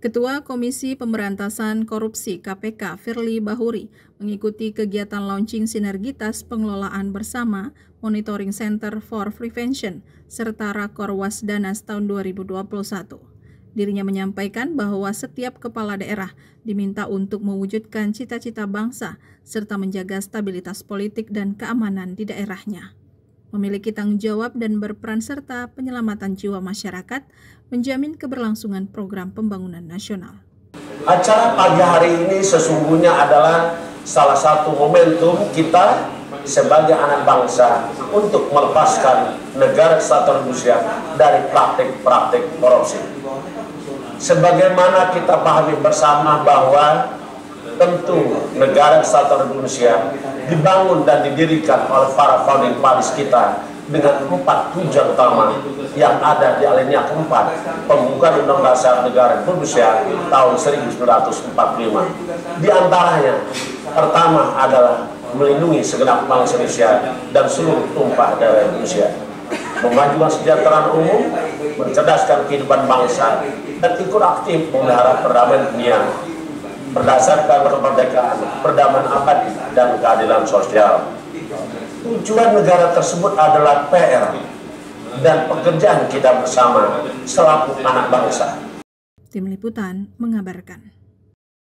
Ketua Komisi Pemberantasan Korupsi KPK Firly Bahuri mengikuti kegiatan launching sinergitas pengelolaan bersama Monitoring Center for Prevention serta Rakor Wasdanas tahun 2021. Dirinya menyampaikan bahwa setiap kepala daerah diminta untuk mewujudkan cita-cita bangsa serta menjaga stabilitas politik dan keamanan di daerahnya memiliki tanggung jawab dan berperan serta penyelamatan jiwa masyarakat, menjamin keberlangsungan program pembangunan nasional. Acara pagi hari ini sesungguhnya adalah salah satu momentum kita sebagai anak bangsa untuk melepaskan negara kesatuan Indonesia dari praktik-praktik korupsi. Sebagaimana kita pahami bersama bahwa tentu negara kesatuan Indonesia dibangun dan didirikan oleh para founding fathers kita dengan empat tujuan utama yang ada di alinea keempat pembukaan Undang Dasar Negara Indonesia tahun 1945. Di antaranya, pertama adalah melindungi segenap bangsa Indonesia dan seluruh tumpah darah Indonesia, memajukan kesejahteraan umum, mencerdaskan kehidupan bangsa, dan ikut aktif memelihara perdamaian dunia berdasarkan kemerdekaan, perdamaian abadi, dan keadilan sosial. Tujuan negara tersebut adalah PR dan pekerjaan kita bersama selaku anak bangsa. Tim Liputan mengabarkan.